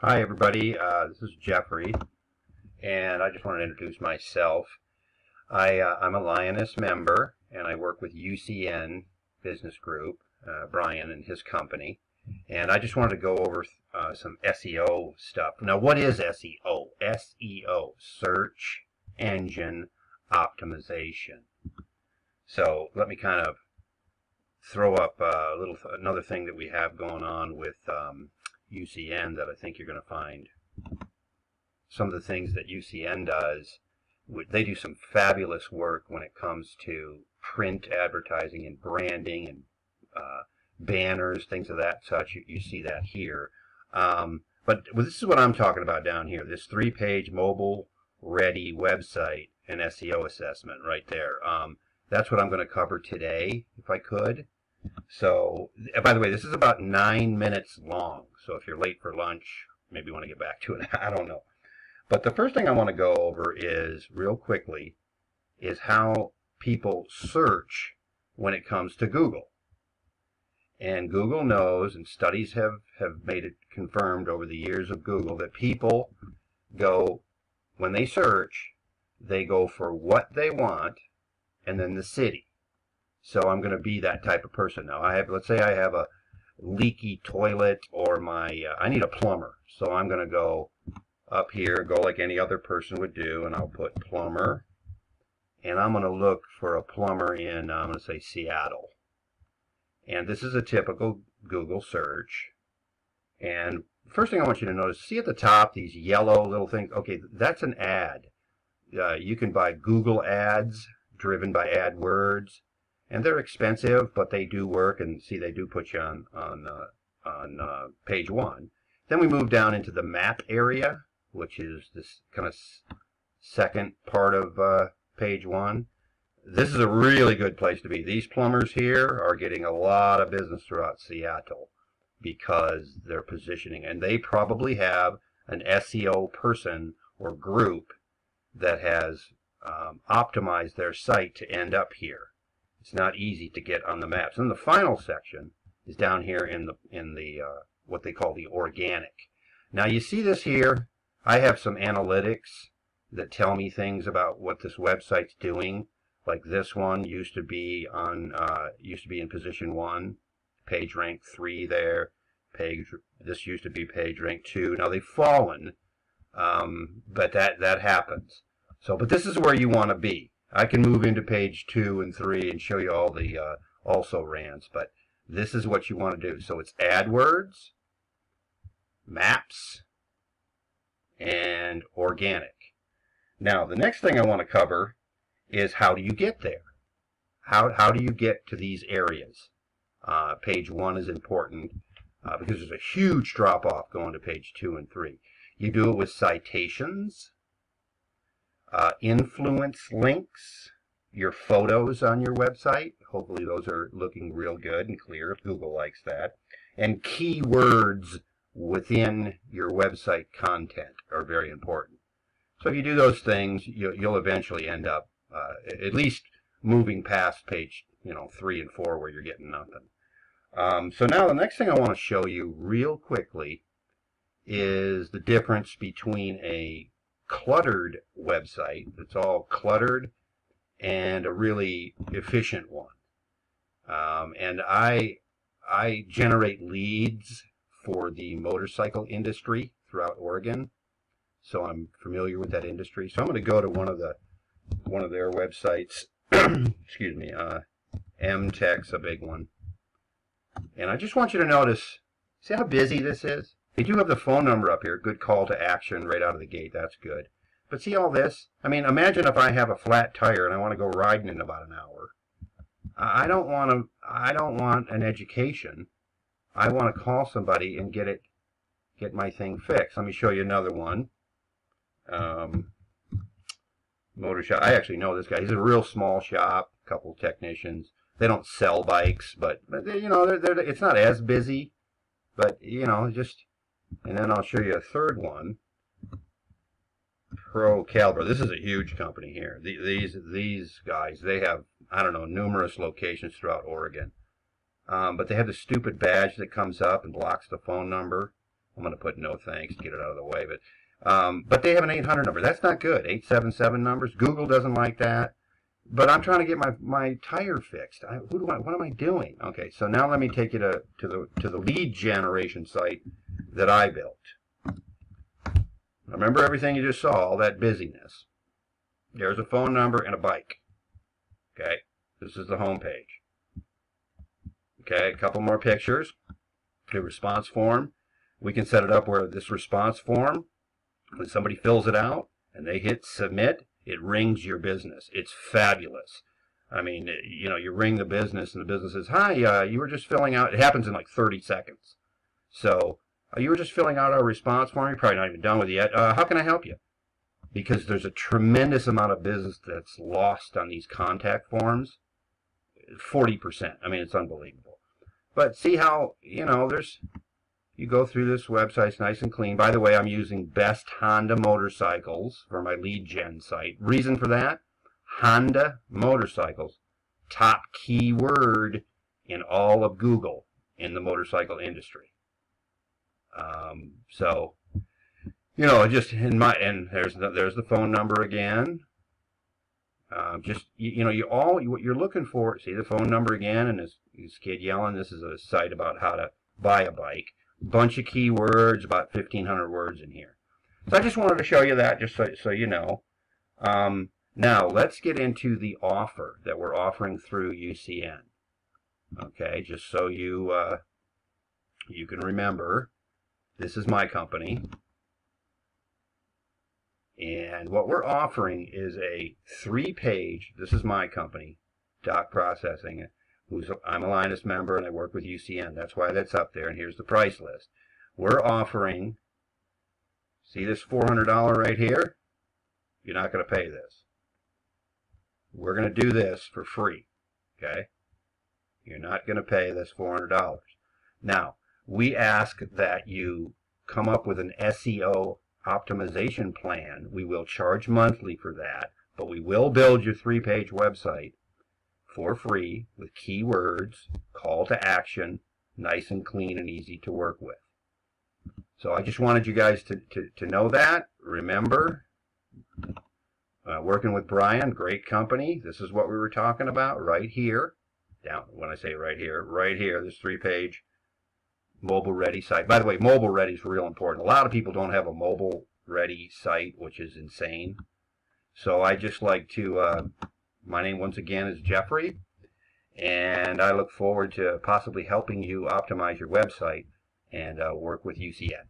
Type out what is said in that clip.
Hi everybody, uh, this is Jeffrey, and I just want to introduce myself. I, uh, I'm a Lioness member, and I work with UCN Business Group, uh, Brian and his company, and I just wanted to go over uh, some SEO stuff. Now, what is SEO? SEO, Search Engine Optimization. So let me kind of throw up a little another thing that we have going on with um, UCN that I think you're going to find. Some of the things that UCN does, they do some fabulous work when it comes to print advertising and branding and uh, banners, things of that such. You, you see that here. Um, but well, this is what I'm talking about down here. This three-page mobile-ready website and SEO assessment right there. Um, that's what I'm going to cover today, if I could. So, by the way, this is about nine minutes long. So if you're late for lunch, maybe you want to get back to it. I don't know. But the first thing I want to go over is, real quickly, is how people search when it comes to Google. And Google knows, and studies have, have made it confirmed over the years of Google, that people go, when they search, they go for what they want and then the city. So I'm going to be that type of person now. I have, let's say I have a leaky toilet or my, uh, I need a plumber. So I'm going to go up here, go like any other person would do, and I'll put plumber. And I'm going to look for a plumber in, I'm going to say Seattle. And this is a typical Google search. And first thing I want you to notice, see at the top these yellow little things? Okay, that's an ad. Uh, you can buy Google ads driven by AdWords and they're expensive, but they do work. And see, they do put you on on uh, on uh, page one. Then we move down into the map area, which is this kind of second part of uh, page one. This is a really good place to be. These plumbers here are getting a lot of business throughout Seattle because they're positioning, and they probably have an SEO person or group that has um, optimized their site to end up here. It's not easy to get on the maps. And the final section is down here in the in the uh, what they call the organic. Now you see this here. I have some analytics that tell me things about what this website's doing. Like this one used to be on uh, used to be in position one, page rank three there. Page this used to be page rank two. Now they've fallen, um, but that that happens. So, but this is where you want to be. I can move into page two and three and show you all the uh, also rans, but this is what you want to do. So it's AdWords, Maps, and Organic. Now, the next thing I want to cover is how do you get there? How, how do you get to these areas? Uh, page one is important uh, because there's a huge drop-off going to page two and three. You do it with citations, uh, influence links, your photos on your website. Hopefully those are looking real good and clear if Google likes that. And keywords within your website content are very important. So if you do those things, you, will eventually end up uh, at least moving past page you know three and four where you're getting nothing. Um, so now the next thing I want to show you real quickly is the difference between a cluttered website that's all cluttered and a really efficient one. Um, and I I generate leads for the motorcycle industry throughout Oregon, so I'm familiar with that industry. So I'm going to go to one of the one of their websites. excuse me, uh, MTech's a big one, and I just want you to notice. See how busy this is? They do have the phone number up here. Good call to action right out of the gate. That's good. But see all this? I mean, imagine if I have a flat tire and I want to go riding in about an hour. I don't want to. I don't want an education. I want to call somebody and get it, get my thing fixed. Let me show you another one. Um, motor shop. I actually know this guy. He's a real small shop. A couple technicians. They don't sell bikes, but, but they, you know, they're, they're, it's not as busy. But you know, just and then I'll show you a third one. Pro Caliber. This is a huge company here. These these guys, they have I don't know numerous locations throughout Oregon, um, but they have the stupid badge that comes up and blocks the phone number. I'm going to put no thanks to get it out of the way. But um, but they have an 800 number. That's not good. 877 numbers. Google doesn't like that. But I'm trying to get my, my tire fixed. I, who do I, what am I doing? Okay, so now let me take you to, to the to the lead generation site that I built. Remember everything you just saw, all that busyness. There's a phone number and a bike. Okay, this is the home page. Okay, a couple more pictures. The response form. We can set it up where this response form, when somebody fills it out and they hit submit, it rings your business. It's fabulous. I mean, you know, you ring the business and the business says, hi, uh, you were just filling out, it happens in like 30 seconds. So, uh, you were just filling out our response form. You're probably not even done with it yet. Uh, how can I help you? Because there's a tremendous amount of business that's lost on these contact forms. 40%. I mean, it's unbelievable. But see how, you know, there's, you go through this website, it's nice and clean. By the way, I'm using Best Honda Motorcycles for my lead gen site. Reason for that? Honda Motorcycles. Top keyword in all of Google in the motorcycle industry. Um, so, you know, just in my and there's the, there's the phone number again. Um, just you, you, know, you all what you're looking for. See the phone number again, and this, this kid yelling. This is a site about how to buy a bike. Bunch of keywords, about 1,500 words in here. So I just wanted to show you that, just so so you know. Um, now let's get into the offer that we're offering through UCN. Okay, just so you uh, you can remember. This is my company. And what we're offering is a three-page, this is my company, Doc Processing, who's I'm a Linus member and I work with UCN. That's why that's up there. And here's the price list. We're offering, see this $400 right here? You're not going to pay this. We're going to do this for free. Okay? You're not going to pay this $400. Now, we ask that you come up with an SEO optimization plan. We will charge monthly for that, but we will build your three-page website for free with keywords, call to action, nice and clean and easy to work with. So I just wanted you guys to, to, to know that. Remember, uh, working with Brian, great company. This is what we were talking about right here. Down, when I say right here, right here, this three-page mobile ready site. By the way, mobile ready is real important. A lot of people don't have a mobile ready site, which is insane. So I just like to, uh, my name once again is Jeffrey, and I look forward to possibly helping you optimize your website and uh, work with UCN.